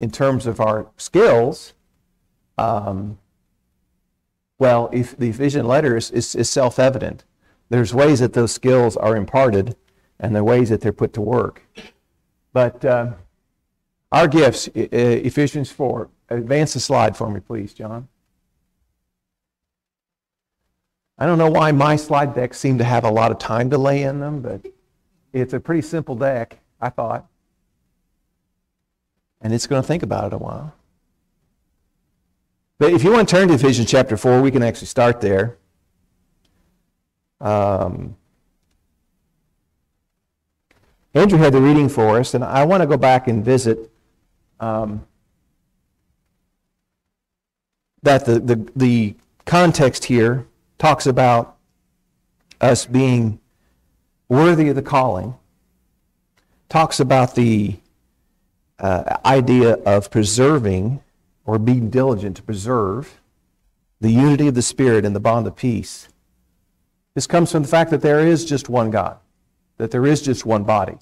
in terms of our skills, um, well, if the Ephesian letter is, is, is self evident. There's ways that those skills are imparted and the ways that they're put to work. But uh, our gifts, Ephesians 4, advance the slide for me, please, John. I don't know why my slide decks seem to have a lot of time delay in them, but it's a pretty simple deck, I thought. And it's going to think about it a while. But if you want to turn to Ephesians chapter 4, we can actually start there. Um, Andrew had the reading for us, and I want to go back and visit um, that the, the, the context here talks about us being worthy of the calling, talks about the uh, idea of preserving or being diligent to preserve the unity of the Spirit and the bond of peace. This comes from the fact that there is just one God, that there is just one body.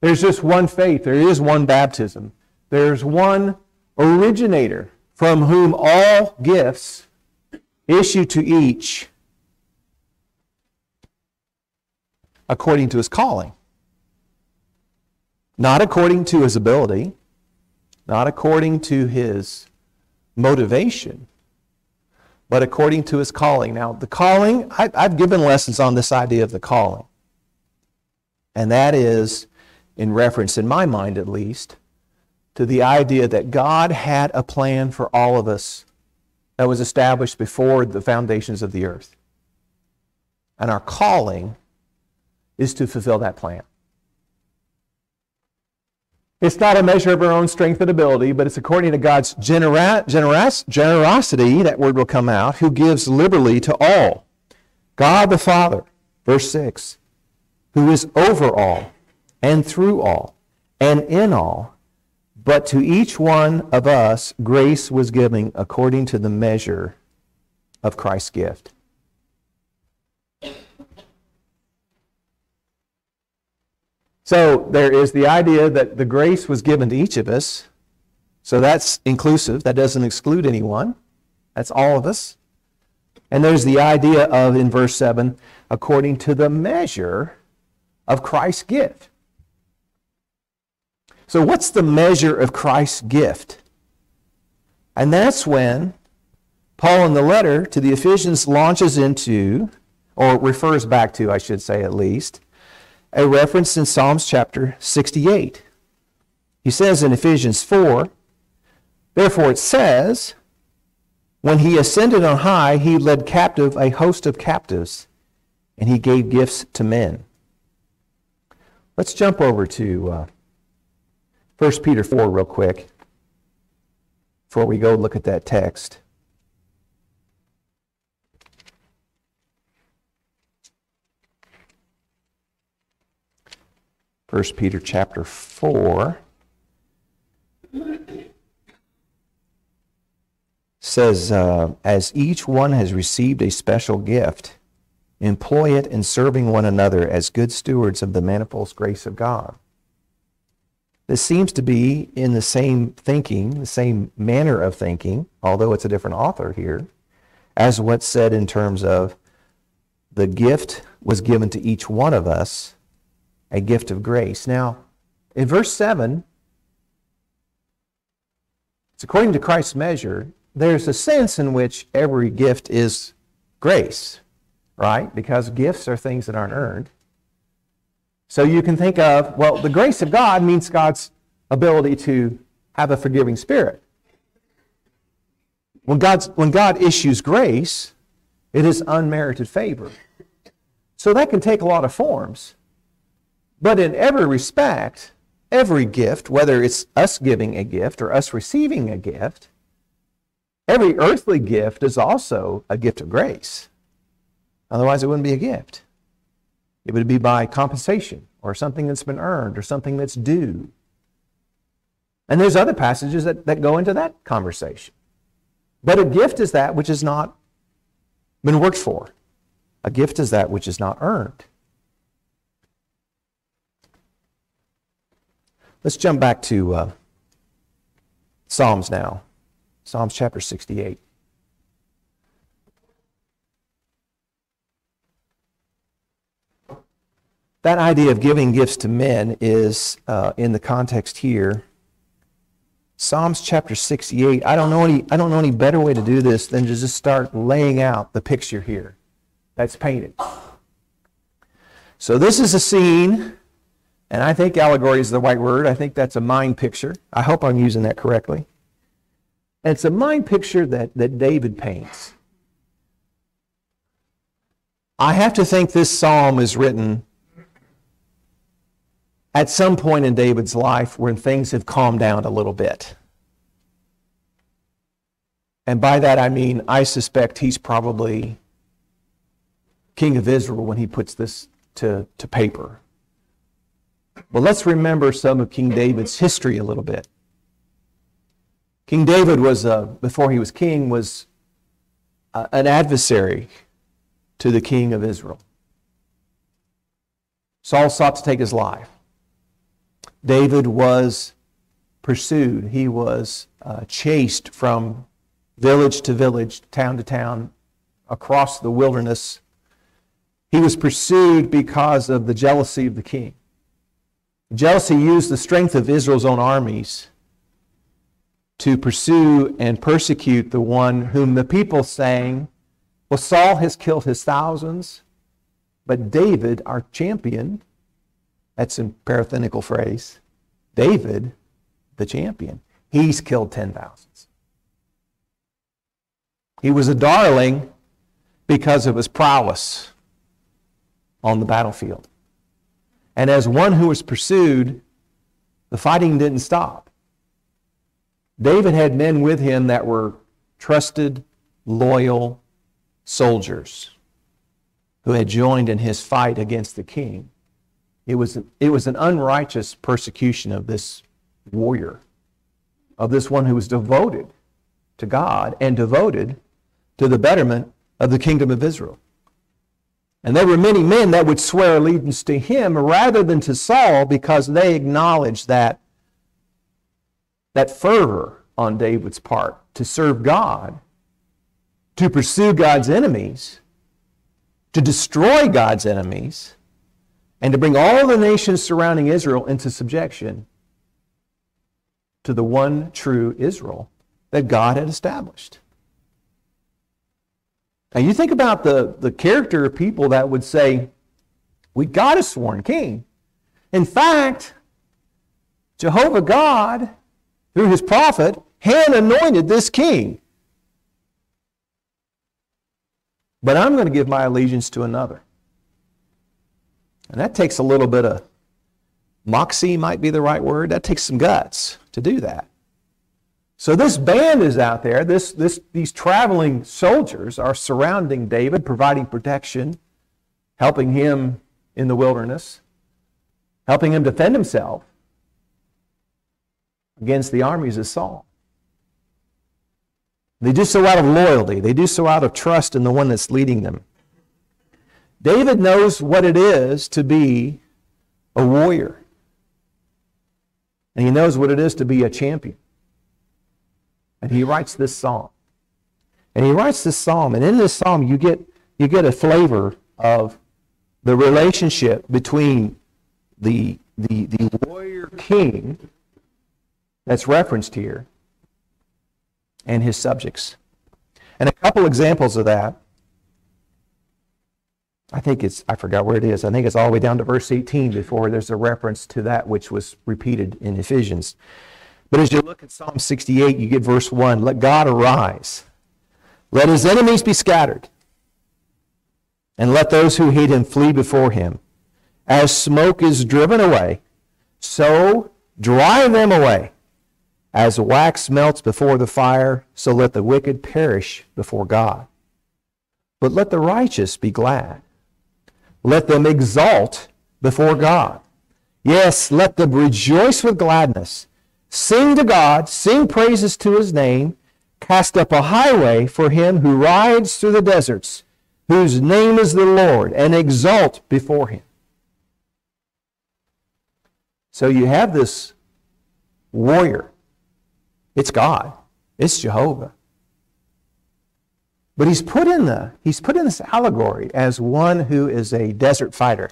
There's just one faith, there is one baptism, there's one originator from whom all gifts issue to each according to his calling. Not according to his ability, not according to his motivation, but according to his calling. Now, the calling, I, have given lessons on this idea of the calling. And that is, in reference, in my mind at least, to the idea that God had a plan for all of us that was established before the foundations of the earth. And our calling is to fulfill that plan. It's not a measure of our own strength and ability, but it's according to God's genera- generos- generosity, that word will come out, who gives liberally to all. God the Father, verse 6, who is over all and through all and in all but to each one of us, grace was given according to the measure of Christ's gift. So there is the idea that the grace was given to each of us. So that's inclusive. That doesn't exclude anyone. That's all of us. And there's the idea of, in verse 7, according to the measure of Christ's gift. So, what's the measure of Christ's gift? And that's when Paul, in the letter to the Ephesians, launches into, or refers back to, I should say at least, a reference in Psalms chapter 68. He says in Ephesians 4, Therefore it says, When he ascended on high, he led captive a host of captives, and he gave gifts to men. Let's jump over to uh, 1 Peter 4, real quick, before we go look at that text. First Peter chapter 4 says, uh, As each one has received a special gift, employ it in serving one another as good stewards of the manifold grace of God. This seems to be in the same thinking, the same manner of thinking, although it's a different author here, as what's said in terms of the gift was given to each one of us, a gift of grace. Now, in verse 7, it's according to Christ's measure, there's a sense in which every gift is grace, right? Because gifts are things that aren't earned. So you can think of, well, the grace of God means God's ability to have a forgiving spirit. When, God's, when God issues grace, it is unmerited favor. So that can take a lot of forms. But in every respect, every gift, whether it's us giving a gift or us receiving a gift, every earthly gift is also a gift of grace. Otherwise, it wouldn't be a gift. It would be by compensation or something that's been earned or something that's due. And there's other passages that, that go into that conversation. But a gift is that which has not been worked for. A gift is that which is not earned. Let's jump back to uh, Psalms now. Psalms chapter 68. That idea of giving gifts to men is, uh, in the context here, Psalms chapter 68. I don't know any I don't know any better way to do this than to just start laying out the picture here that's painted. So this is a scene, and I think allegory is the right word. I think that's a mind picture. I hope I'm using that correctly. And it's a mind picture that, that David paints. I have to think this psalm is written at some point in David's life when things have calmed down a little bit. And by that I mean, I suspect he's probably king of Israel when he puts this to, to paper. But let's remember some of King David's history a little bit. King David was, uh, before he was king, was uh, an adversary to the king of Israel. Saul sought to take his life. David was pursued. He was uh, chased from village to village, town to town, across the wilderness. He was pursued because of the jealousy of the king. Jealousy used the strength of Israel's own armies to pursue and persecute the one whom the people sang, Well, Saul has killed his thousands, but David, our champion, that's a parathenical phrase. David, the champion, he's killed ten thousands. He was a darling because of his prowess on the battlefield. And as one who was pursued, the fighting didn't stop. David had men with him that were trusted, loyal soldiers who had joined in his fight against the king. It was, it was an unrighteous persecution of this warrior, of this one who was devoted to God and devoted to the betterment of the kingdom of Israel. And there were many men that would swear allegiance to him rather than to Saul because they acknowledged that, that fervor on David's part to serve God, to pursue God's enemies, to destroy God's enemies, and to bring all the nations surrounding Israel into subjection to the one true Israel that God had established. Now, you think about the, the character of people that would say, We got a sworn king. In fact, Jehovah God, through his prophet, hand anointed this king. But I'm going to give my allegiance to another. And that takes a little bit of moxie, might be the right word. That takes some guts to do that. So this band is out there. This, this, these traveling soldiers are surrounding David, providing protection, helping him in the wilderness, helping him defend himself against the armies of Saul. They do so out of loyalty. They do so out of trust in the one that's leading them. David knows what it is to be a warrior. And he knows what it is to be a champion. And he writes this psalm. And he writes this psalm, and in this psalm you get you get a flavor of the relationship between the the, the warrior king that's referenced here and his subjects. And a couple examples of that I think it's, I forgot where it is. I think it's all the way down to verse 18 before there's a reference to that which was repeated in Ephesians. But as you look at Psalm 68, you get verse 1 Let God arise, let his enemies be scattered, and let those who hate him flee before him. As smoke is driven away, so drive them away. As wax melts before the fire, so let the wicked perish before God. But let the righteous be glad let them exalt before God. Yes, let them rejoice with gladness. Sing to God, sing praises to his name, cast up a highway for him who rides through the deserts, whose name is the Lord, and exalt before him. So you have this warrior It's God. It's Jehovah. But he's put in the he's put in this allegory as one who is a desert fighter.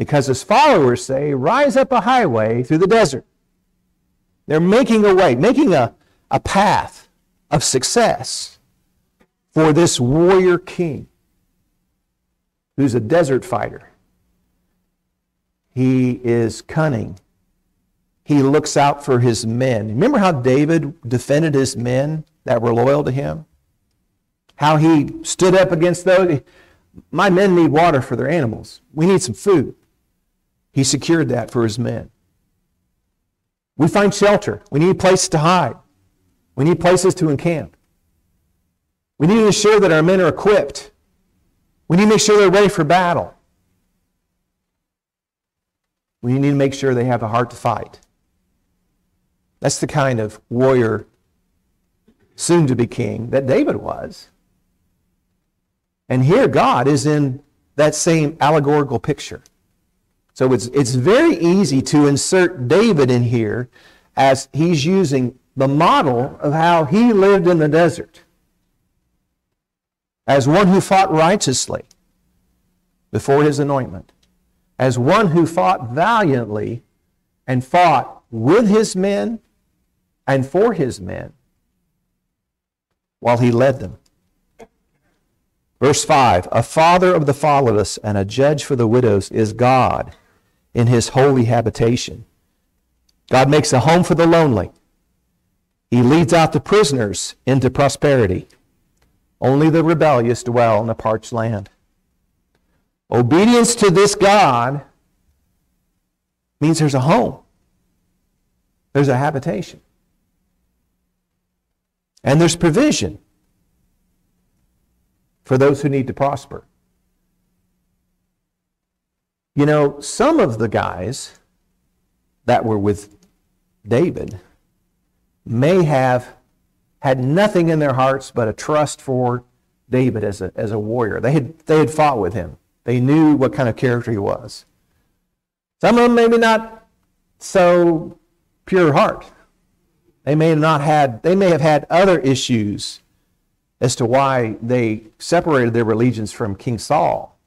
Because his followers say, rise up a highway through the desert. They're making a way, making a, a path of success for this warrior king who's a desert fighter. He is cunning. He looks out for his men. Remember how David defended his men that were loyal to him? How he stood up against those. My men need water for their animals. We need some food. He secured that for his men. We find shelter. We need places to hide. We need places to encamp. We need to ensure that our men are equipped. We need to make sure they're ready for battle. We need to make sure they have a heart to fight. That's the kind of warrior, soon to be king, that David was. And here God is in that same allegorical picture. So it's, it's very easy to insert David in here as he's using the model of how he lived in the desert as one who fought righteously before his anointment, as one who fought valiantly and fought with his men and for his men while he led them. Verse 5 A father of the fatherless and a judge for the widows is God in his holy habitation. God makes a home for the lonely. He leads out the prisoners into prosperity. Only the rebellious dwell in a parched land. Obedience to this God means there's a home, there's a habitation, and there's provision for those who need to prosper. You know, some of the guys that were with David may have had nothing in their hearts but a trust for David as a, as a warrior. They had, they had fought with him. They knew what kind of character he was. Some of them maybe not so pure heart. They may have not had, they may have had other issues as to why they separated their allegiance from King Saul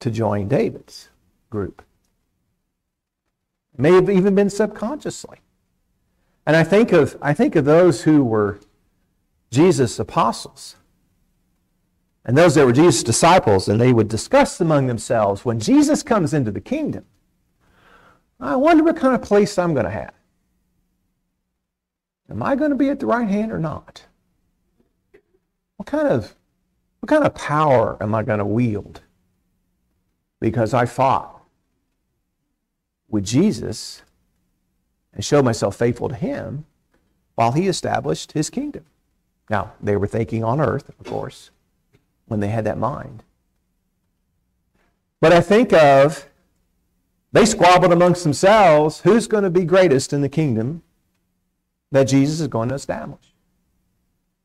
to join David's group. It may have even been subconsciously. And I think of, I think of those who were Jesus' apostles and those that were Jesus' disciples, and they would discuss among themselves when Jesus comes into the kingdom, I wonder what kind of place I'm going to have. Am I going to be at the right hand or not? What kind of, what kind of power am I going to wield? Because I fought with Jesus and show myself faithful to him while he established his kingdom. Now, they were thinking on earth, of course, when they had that mind. But I think of, they squabbled amongst themselves who's going to be greatest in the kingdom that Jesus is going to establish.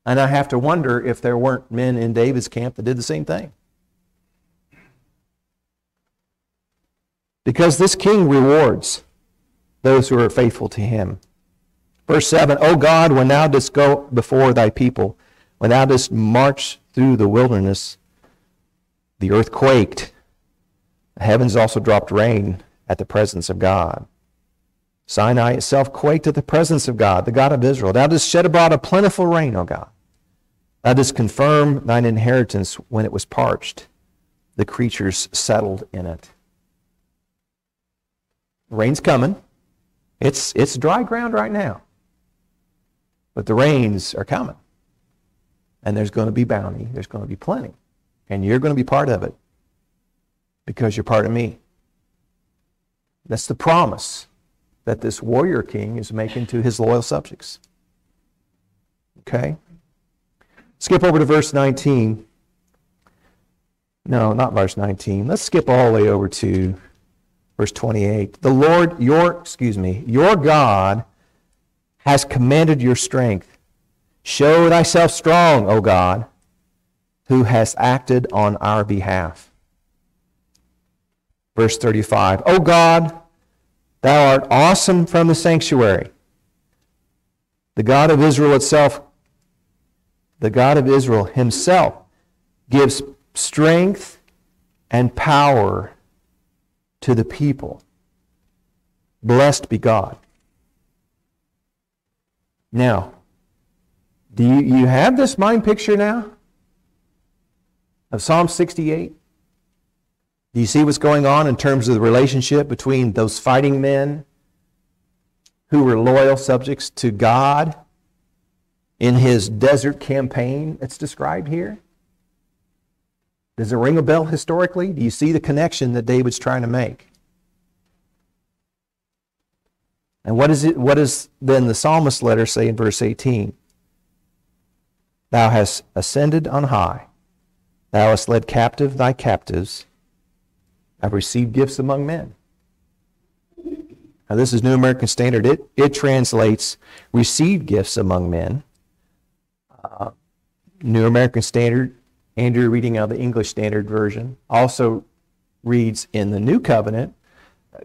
And I have to wonder if there weren't men in David's camp that did the same thing. Because this king rewards those who are faithful to him. Verse 7 O God, when thou didst go before thy people, when thou didst march through the wilderness, the earth quaked. The heavens also dropped rain at the presence of God. Sinai itself quaked at the presence of God, the God of Israel. Thou didst shed abroad a plentiful rain, O God. Thou didst confirm thine inheritance when it was parched. The creatures settled in it. Rain's coming. It's, it's dry ground right now. But the rains are coming. And there's going to be bounty. There's going to be plenty. And you're going to be part of it because you're part of me. That's the promise that this warrior king is making to his loyal subjects. Okay? Skip over to verse 19. No, not verse 19. Let's skip all the way over to verse 28. The Lord, your, excuse me, your God has commanded your strength. Show thyself strong, O God, who has acted on our behalf. Verse 35. O God, thou art awesome from the sanctuary. The God of Israel itself, the God of Israel himself, gives strength and power to the people. Blessed be God. Now, do you, you have this mind picture now of Psalm 68? Do you see what's going on in terms of the relationship between those fighting men who were loyal subjects to God in his desert campaign that's described here? Does it ring a bell historically? Do you see the connection that David's trying to make? And what is it what does then the psalmist letter say in verse 18? Thou hast ascended on high. Thou hast led captive thy captives. I've received gifts among men. Now, this is New American Standard. It, it translates received gifts among men. Uh, New American Standard, Andrew reading out the English Standard Version, also reads in the New Covenant,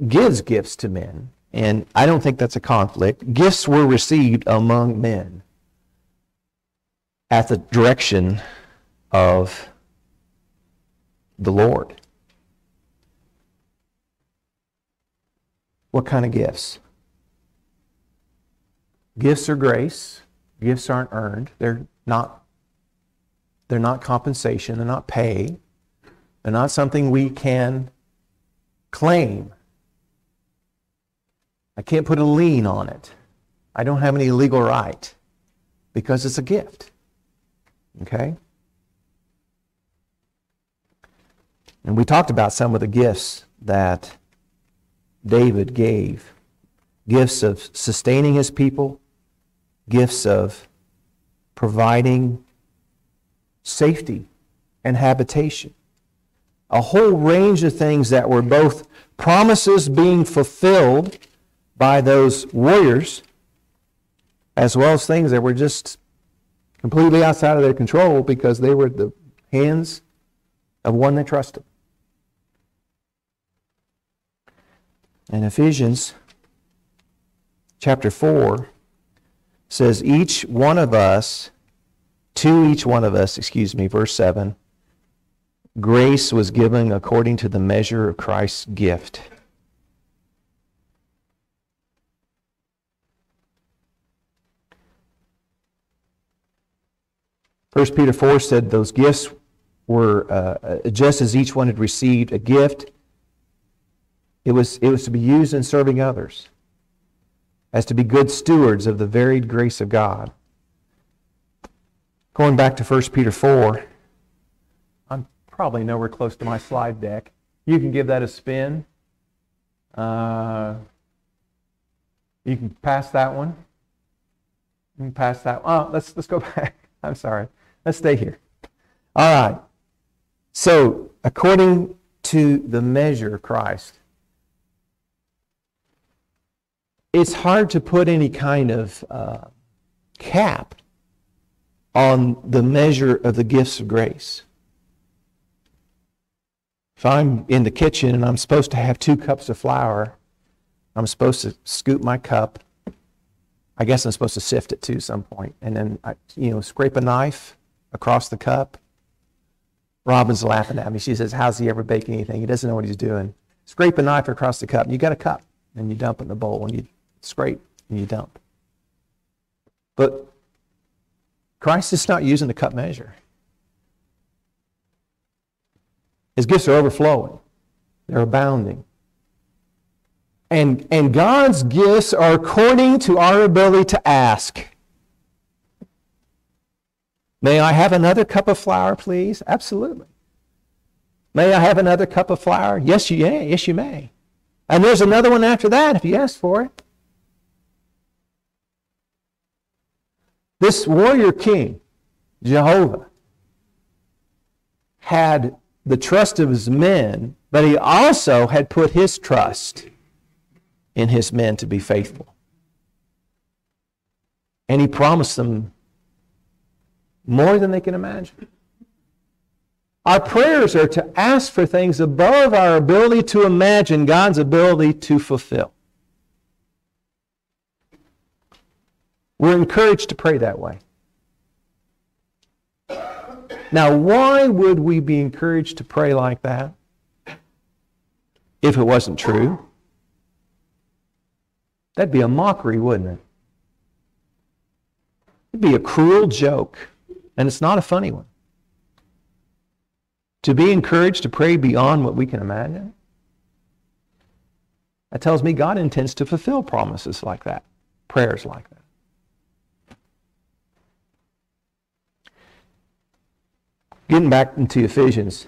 gives gifts to men. And I don't think that's a conflict. Gifts were received among men at the direction of the Lord. What kind of gifts? Gifts are grace. Gifts aren't earned. They're not they're not compensation, they're not pay. They're not something we can claim. I can't put a lien on it. I don't have any legal right because it's a gift. Okay? And we talked about some of the gifts that David gave gifts of sustaining his people, gifts of providing safety and habitation. A whole range of things that were both promises being fulfilled by those warriors, as well as things that were just completely outside of their control because they were the hands of one they trusted. And Ephesians chapter 4 says, Each one of us, to each one of us, excuse me, verse 7, grace was given according to the measure of Christ's gift. First Peter 4 said those gifts were uh, just as each one had received a gift it was, it was to be used in serving others, as to be good stewards of the varied grace of God. Going back to 1 Peter 4, I'm probably nowhere close to my slide deck. You can give that a spin. Uh, you can pass that one. You can pass that. Oh, let's let's go back. I'm sorry. Let's stay here. All right. So, according to the measure of Christ, it's hard to put any kind of uh, cap on the measure of the gifts of grace. If I'm in the kitchen and I'm supposed to have two cups of flour, I'm supposed to scoop my cup. I guess I'm supposed to sift it too at some point, and then I, you know scrape a knife across the cup. Robin's laughing at me. She says, "How's he ever bake anything? He doesn't know what he's doing." Scrape a knife across the cup. And You got a cup, and you dump it in the bowl, and you scrape and you dump. But Christ is not using the cup measure. His gifts are overflowing. They're abounding. And, and God's gifts are according to our ability to ask. May I have another cup of flour, please? Absolutely. May I have another cup of flour? Yes, you may. Yes, you may. And there's another one after that if you ask for it. This warrior king, Jehovah, had the trust of his men, but he also had put his trust in his men to be faithful. And he promised them more than they can imagine. Our prayers are to ask for things above our ability to imagine God's ability to fulfill. We're encouraged to pray that way. Now, why would we be encouraged to pray like that if it wasn't true? That'd be a mockery, wouldn't it? It'd be a cruel joke, and it's not a funny one. To be encouraged to pray beyond what we can imagine, that tells me God intends to fulfill promises like that, prayers like that. Getting back into Ephesians,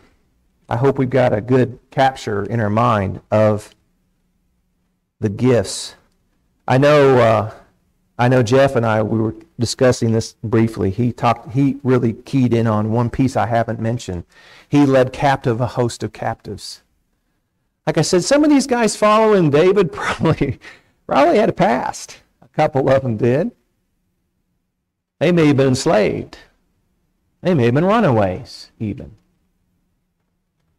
I hope we've got a good capture in our mind of the gifts. I know, uh, I know Jeff and I we were discussing this briefly. He talked. He really keyed in on one piece I haven't mentioned. He led captive a host of captives. Like I said, some of these guys following David probably probably had a past. A couple of them did. They may have been enslaved. They may have been runaways, even.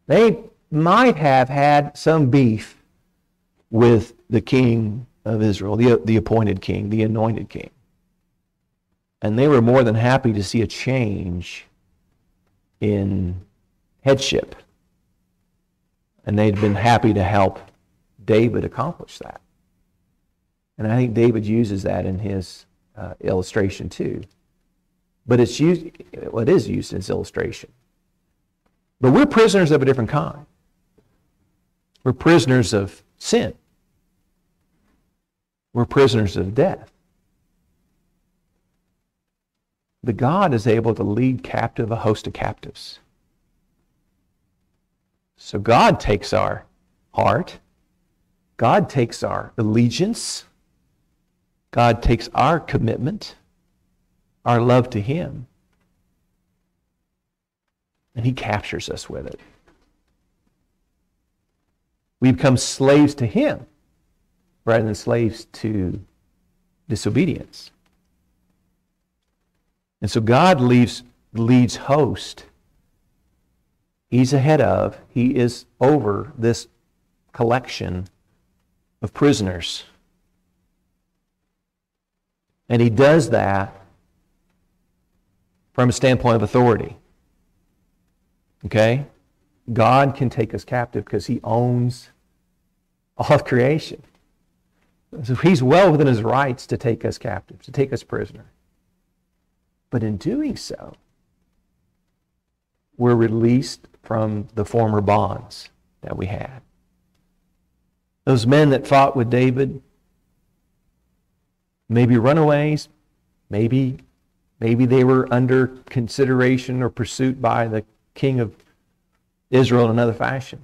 They might have had some beef with the king of Israel, the, the appointed king, the anointed king. And they were more than happy to see a change in headship. And they'd been happy to help David accomplish that. And I think David uses that in his uh, illustration too. But it's used, well, it is used as illustration. But we're prisoners of a different kind. We're prisoners of sin. We're prisoners of death. But God is able to lead captive a host of captives. So God takes our heart, God takes our allegiance, God takes our commitment, our love to Him, and He captures us with it. We become slaves to Him rather than slaves to disobedience. And so God leaves, leads host He's ahead of, he is over this collection of prisoners. And he does that from a standpoint of authority. Okay? God can take us captive because he owns all of creation. So he's well within his rights to take us captive, to take us prisoner. But in doing so, we're released from the former bonds that we had. Those men that fought with David, maybe runaways, maybe maybe they were under consideration or pursuit by the king of Israel in another fashion.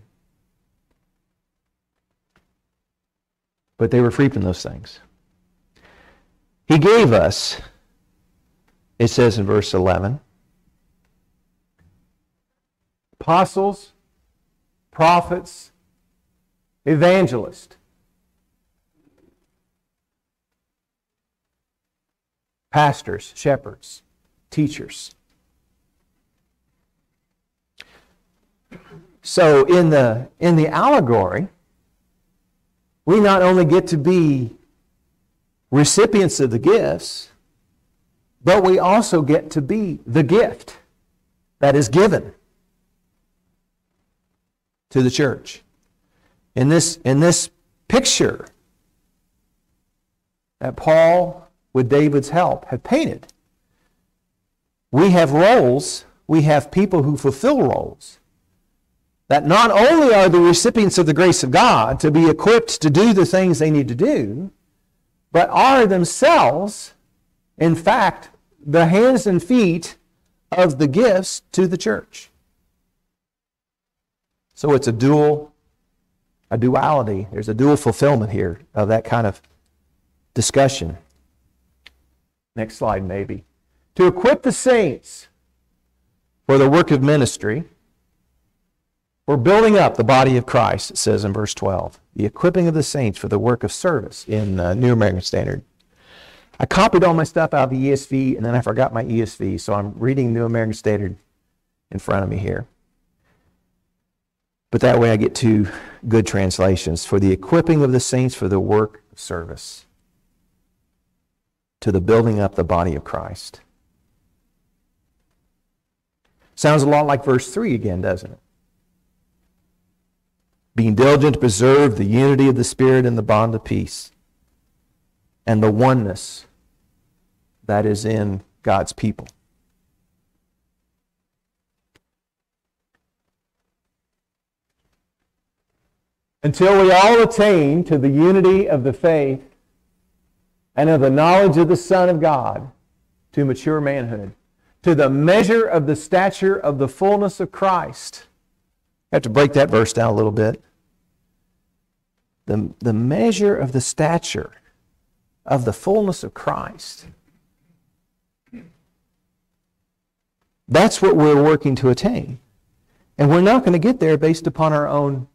But they were free from those things. He gave us, it says in verse 11, apostles, prophets, evangelists. Pastors, shepherds, teachers. So in the in the allegory, we not only get to be recipients of the gifts, but we also get to be the gift that is given to the church. In this, in this picture that Paul, with David's help, have painted, we have roles, we have people who fulfill roles that not only are the recipients of the grace of God to be equipped to do the things they need to do, but are themselves, in fact, the hands and feet of the gifts to the church. So it's a dual, a duality. There's a dual fulfillment here of that kind of discussion. Next slide, maybe. To equip the saints for the work of ministry, for building up the body of Christ, it says in verse 12. The equipping of the saints for the work of service in uh, New American Standard. I copied all my stuff out of the ESV and then I forgot my ESV, so I'm reading New American Standard in front of me here. But that way I get two good translations for the equipping of the saints for the work of service. To the building up the body of Christ. Sounds a lot like verse 3 again, doesn't it? Being diligent to preserve the unity of the Spirit in the bond of peace and the oneness that is in God's people. Until we all attain to the unity of the faith and of the knowledge of the Son of God to mature manhood, to the measure of the stature of the fullness of Christ. I have to break that verse down a little bit. The, the measure of the stature of the fullness of Christ. That's what we're working to attain. And we're not going to get there based upon our own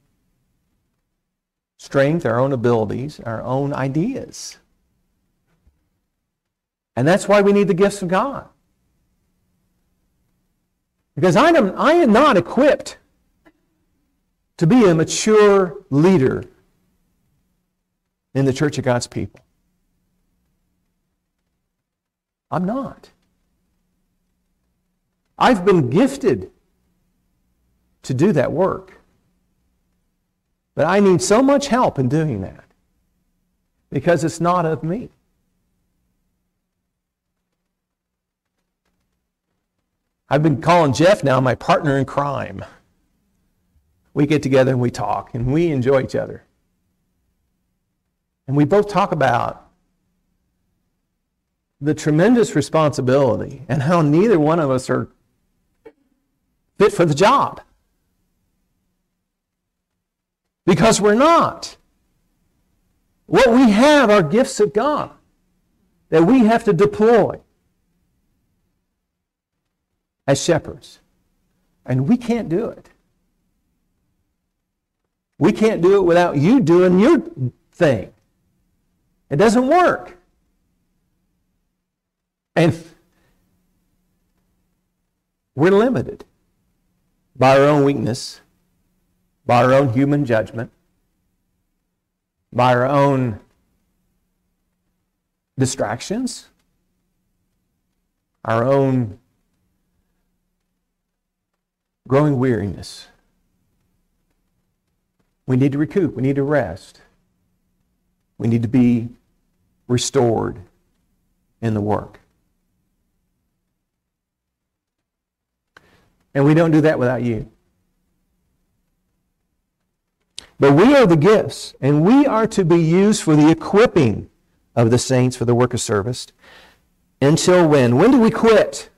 strength, our own abilities, our own ideas. And that's why we need the gifts of God. Because I am, I am not equipped to be a mature leader in the church of God's people. I'm not. I've been gifted to do that work. But I need so much help in doing that because it's not of me. I've been calling Jeff now my partner in crime. We get together and we talk and we enjoy each other. And we both talk about the tremendous responsibility and how neither one of us are fit for the job. Because we're not. What we have are gifts of God that we have to deploy as shepherds. And we can't do it. We can't do it without you doing your thing. It doesn't work. And we're limited by our own weakness, by our own human judgment, by our own distractions, our own growing weariness. We need to recoup. We need to rest. We need to be restored in the work. And we don't do that without you. But we are the gifts, and we are to be used for the equipping of the saints for the work of service. Until when? When do we quit?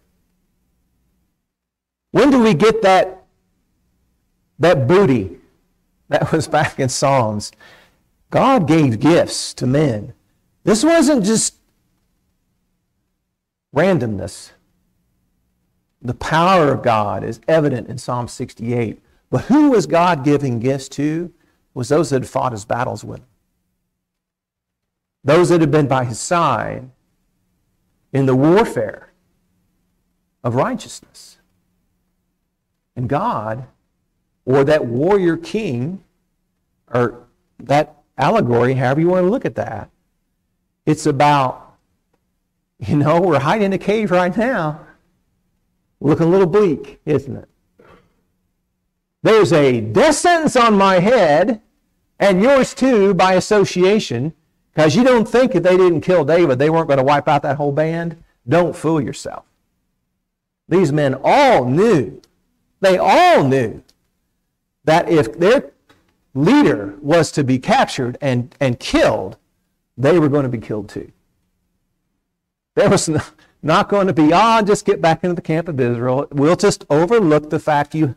When do we get that, that booty that was back in Psalms? God gave gifts to men. This wasn't just randomness. The power of God is evident in Psalm 68. But who was God giving gifts to? Was those that had fought his battles with him. Those that had been by his side in the warfare of righteousness. And God, or that warrior king, or that allegory, however you want to look at that, it's about, you know, we're hiding in a cave right now. Looking a little bleak, isn't it? There's a death sentence on my head, and yours too by association, because you don't think if they didn't kill David, they weren't going to wipe out that whole band. Don't fool yourself. These men all knew, they all knew that if their leader was to be captured and, and killed, they were going to be killed too. There was no, not going to be, ah, oh, just get back into the camp of Israel. We'll just overlook the fact you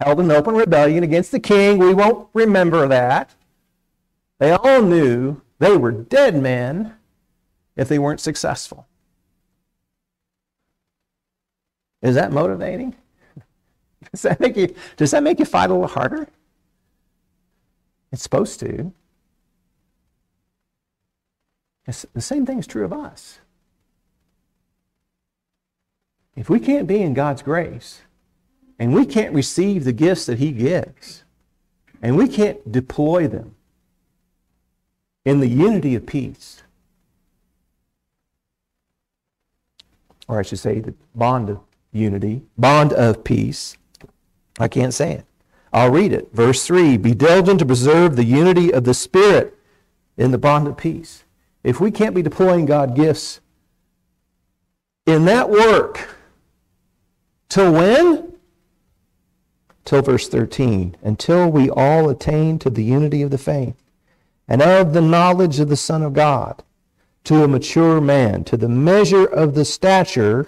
held an open rebellion against the king. We won't remember that. They all knew they were dead men if they weren't successful. Is that motivating? Does that make you, does that make you fight a little harder? It's supposed to. It's, the same thing is true of us. If we can't be in God's grace, and we can't receive the gifts that He gives, and we can't deploy them in the unity of peace, or I should say, the bond of unity, bond of peace. I can't say it. I'll read it. Verse 3 Be diligent to preserve the unity of the Spirit in the bond of peace. If we can't be deploying God gifts in that work, till when? Till verse 13. Until we all attain to the unity of the faith and of the knowledge of the Son of God, to a mature man, to the measure of the stature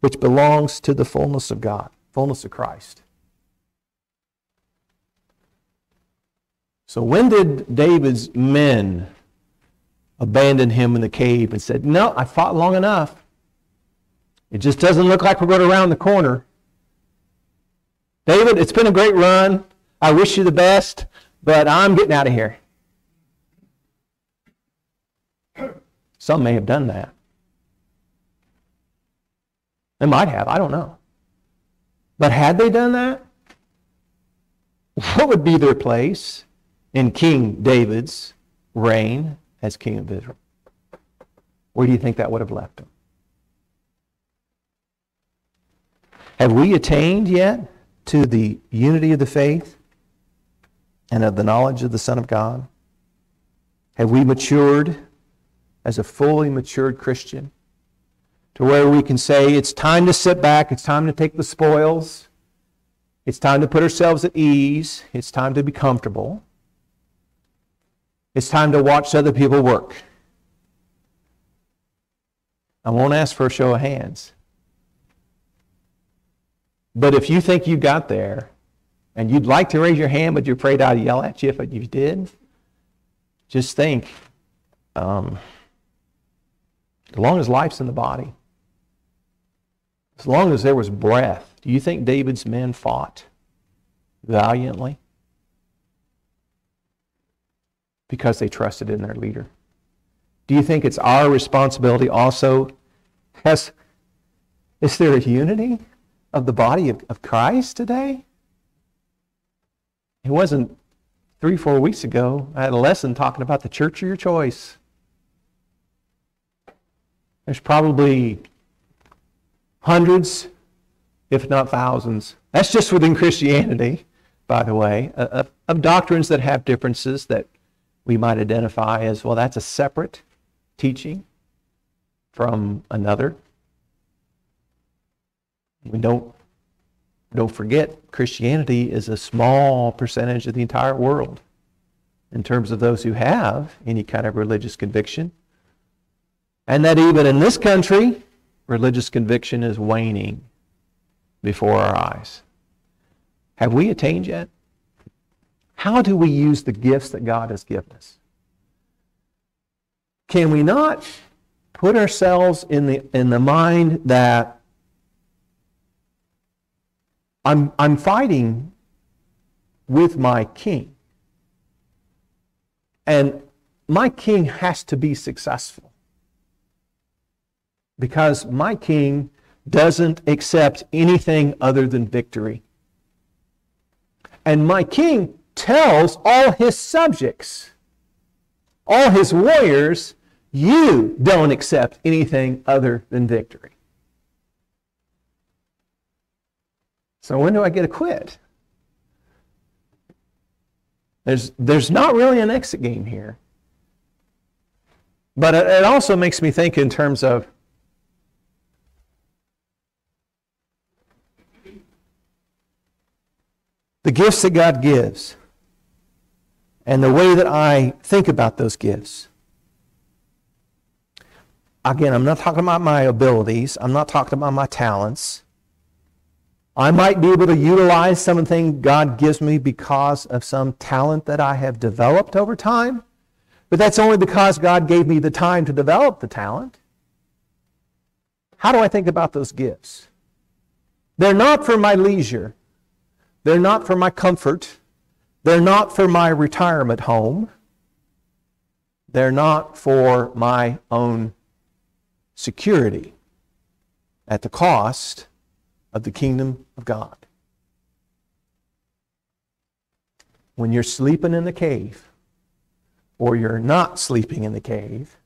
which belongs to the fullness of God, fullness of Christ. So when did David's men abandon him in the cave and said, No, I fought long enough. It just doesn't look like we're going around the corner. David, it's been a great run. I wish you the best, but I'm getting out of here. Some may have done that. They might have, I don't know. But had they done that, what would be their place? In King David's reign as king of Israel. Where do you think that would have left him? Have we attained yet to the unity of the faith and of the knowledge of the Son of God? Have we matured as a fully matured Christian to where we can say it's time to sit back, it's time to take the spoils, it's time to put ourselves at ease, it's time to be comfortable? It's time to watch other people work. I won't ask for a show of hands. But if you think you got there and you'd like to raise your hand, but you're afraid I'd yell at you if you did, just think um, as long as life's in the body, as long as there was breath, do you think David's men fought valiantly? Because they trusted in their leader. Do you think it's our responsibility also? Has, is there a unity of the body of, of Christ today? It wasn't three, four weeks ago. I had a lesson talking about the church of your choice. There's probably hundreds, if not thousands. That's just within Christianity, by the way, uh, of, of doctrines that have differences that we might identify as well, that's a separate teaching from another. We don't, don't forget, Christianity is a small percentage of the entire world in terms of those who have any kind of religious conviction. And that even in this country, religious conviction is waning before our eyes. Have we attained yet? How do we use the gifts that God has given us? Can we not put ourselves in the, in the mind that I'm, I'm fighting with my king? And my king has to be successful because my king doesn't accept anything other than victory. And my king tells all his subjects, all his warriors, you don't accept anything other than victory. So when do I get to quit? There's, there's not really an exit game here. But it, it also makes me think in terms of the gifts that God gives and the way that I think about those gifts. Again, I'm not talking about my abilities. I'm not talking about my talents. I might be able to utilize something God gives me because of some talent that I have developed over time, but that's only because God gave me the time to develop the talent. How do I think about those gifts? They're not for my leisure. They're not for my comfort. They're not for my retirement home. They're not for my own security at the cost of the kingdom of God. When you're sleeping in the cave, or you're not sleeping in the cave,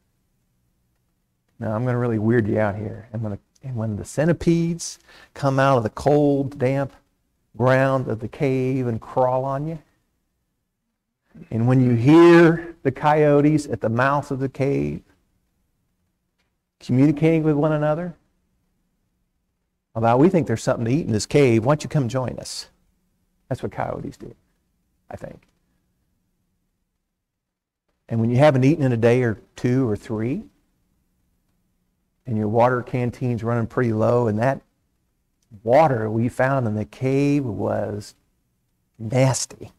Now, I'm going to really weird you out here. I'm going to, and when the centipedes come out of the cold, damp ground of the cave and crawl on you, and when you hear the coyotes at the mouth of the cave communicating with one another about, we think there's something to eat in this cave. Why don't you come join us? That's what coyotes do, I think. And when you haven't eaten in a day or two or three, and your water canteen's running pretty low, and that water we found in the cave was nasty.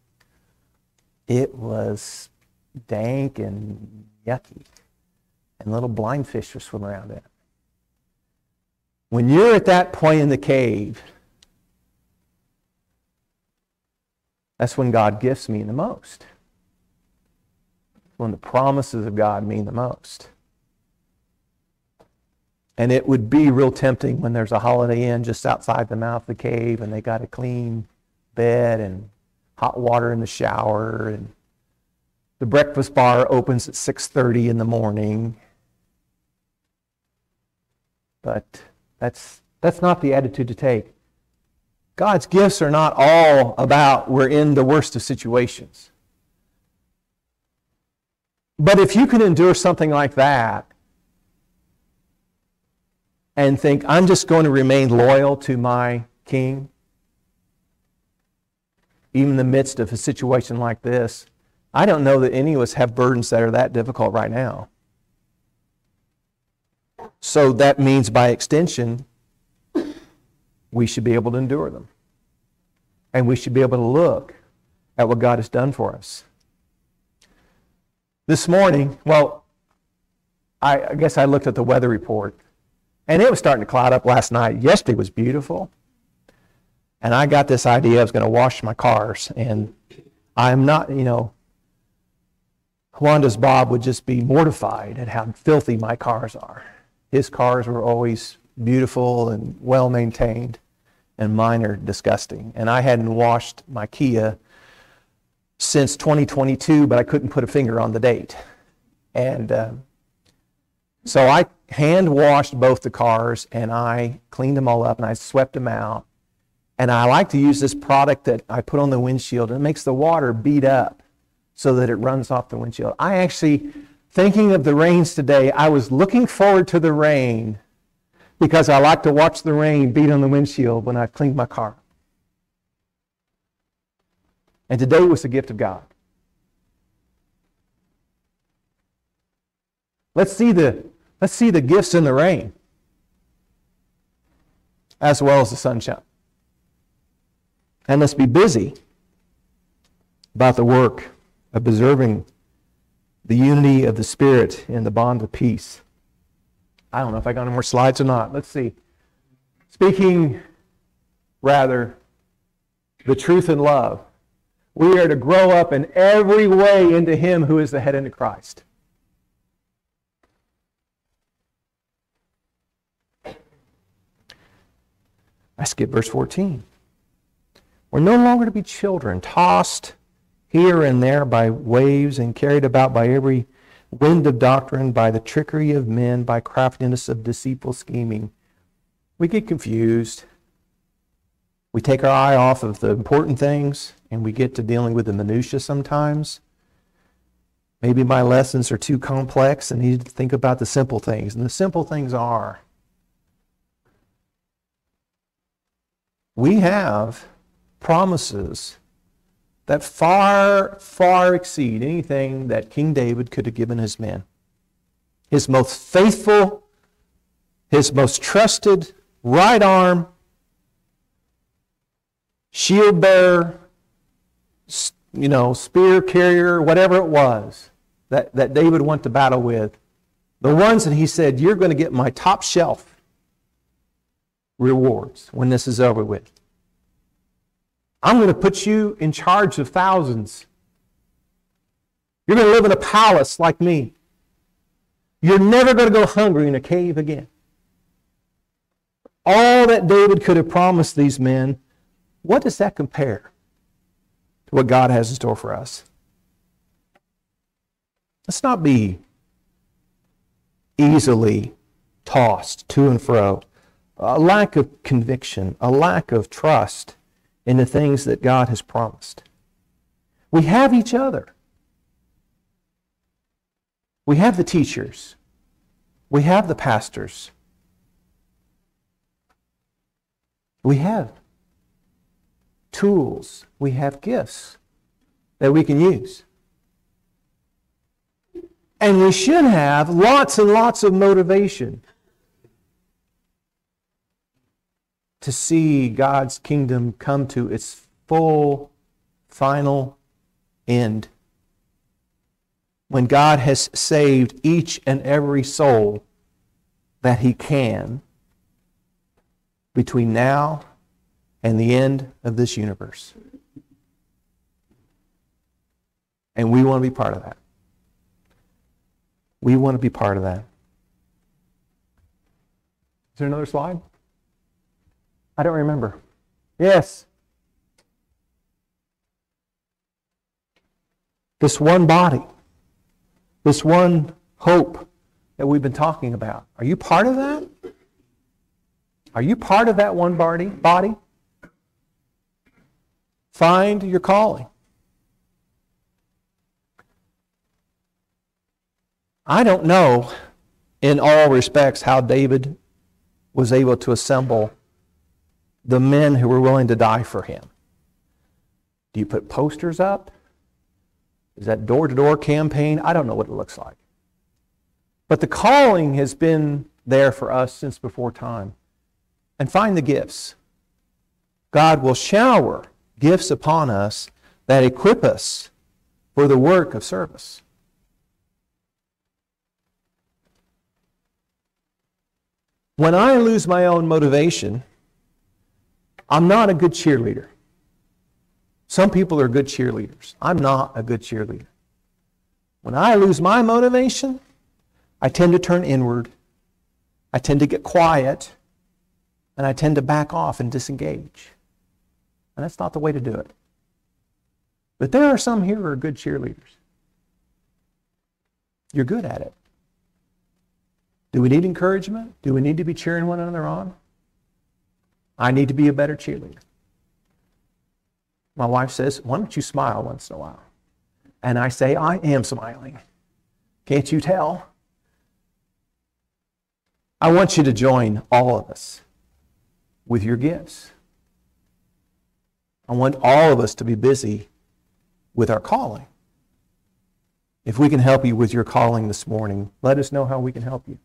It was dank and yucky, and little blind fish were swimming around in it. When you're at that point in the cave, that's when God gifts me the most. When the promises of God mean the most. And it would be real tempting when there's a Holiday Inn just outside the mouth of the cave and they got a clean bed and hot water in the shower and the breakfast bar opens at 6:30 in the morning. But that's that's not the attitude to take. God's gifts are not all about we're in the worst of situations. But if you can endure something like that and think, I'm just going to remain loyal to my king, even in the midst of a situation like this. I don't know that any of us have burdens that are that difficult right now. So that means, by extension, we should be able to endure them. And we should be able to look at what God has done for us. This morning, well, I, I guess I looked at the weather report and it was starting to cloud up last night. Yesterday was beautiful. And I got this idea I was going to wash my cars. And I'm not, you know, Wanda's Bob would just be mortified at how filthy my cars are. His cars were always beautiful and well maintained, and mine are disgusting. And I hadn't washed my Kia since 2022, but I couldn't put a finger on the date. And uh, so I hand washed both the cars and I cleaned them all up and I swept them out. And I like to use this product that I put on the windshield and it makes the water beat up so that it runs off the windshield. I actually, thinking of the rains today, I was looking forward to the rain because I like to watch the rain beat on the windshield when I cleaned my car. And today was the gift of God. Let's see the Let's see the gifts in the rain as well as the sunshine. And let's be busy about the work of preserving the unity of the Spirit and the bond of peace. I don't know if I got any more slides or not. Let's see. Speaking rather the truth in love, we are to grow up in every way into Him who is the head into Christ. I skip verse 14. We're no longer to be children, tossed here and there by waves and carried about by every wind of doctrine, by the trickery of men, by craftiness of deceitful scheming. We get confused. We take our eye off of the important things and we get to dealing with the minutiae sometimes. Maybe my lessons are too complex and need to think about the simple things. And the simple things are we have promises that far, far exceed anything that King David could have given his men. His most faithful, his most trusted right arm, shield bearer, you know, spear carrier, whatever it was that, that David went to battle with, the ones that he said, You're going to get my top shelf rewards when this is over with. I'm going to put you in charge of thousands. You're going to live in a palace like me. You're never going to go hungry in a cave again. All that David could have promised these men, what does that compare to what God has in store for us? Let's not be easily tossed to and fro, a lack of conviction, a lack of trust in the things that God has promised. We have each other. We have the teachers. We have the pastors. We have tools. We have gifts that we can use. And we should have lots and lots of motivation to see God's kingdom come to its full, final end. When God has saved each and every soul that He can between now and the end of this universe. And we want to be part of that. We want to be part of that. Is there another slide? I don't remember. Yes. This one body, this one hope that we've been talking about. Are you part of that? Are you part of that one body? Body? Find your calling. I don't know in all respects how David was able to assemble the men who were willing to die for him. Do you put posters up? Is that door to door campaign? I don't know what it looks like. But the calling has been there for us since before time. And find the gifts. God will shower gifts upon us that equip us for the work of service. When I lose my own motivation, I'm not a good cheerleader. Some people are good cheerleaders. I'm not a good cheerleader. When I lose my motivation, I tend to turn inward. I tend to get quiet. And I tend to back off and disengage. And that's not the way to do it. But there are some here who are good cheerleaders. You're good at it. Do we need encouragement? Do we need to be cheering one another on? I need to be a better cheerleader. My wife says, Why don't you smile once in a while? And I say, I am smiling. Can't you tell? I want you to join all of us with your gifts. I want all of us to be busy with our calling. If we can help you with your calling this morning, let us know how we can help you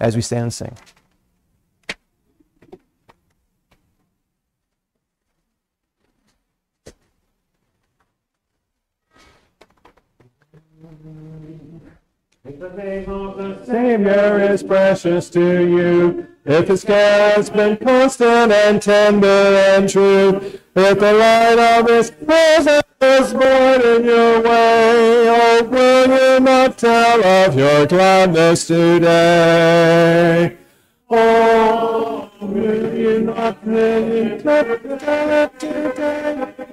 as we stand and sing. If the name of the Savior is precious to you, if his care has been constant and tender and true, if the light of his presence is born in your way, oh, will you not tell of your gladness today? Oh, will you not, tell today?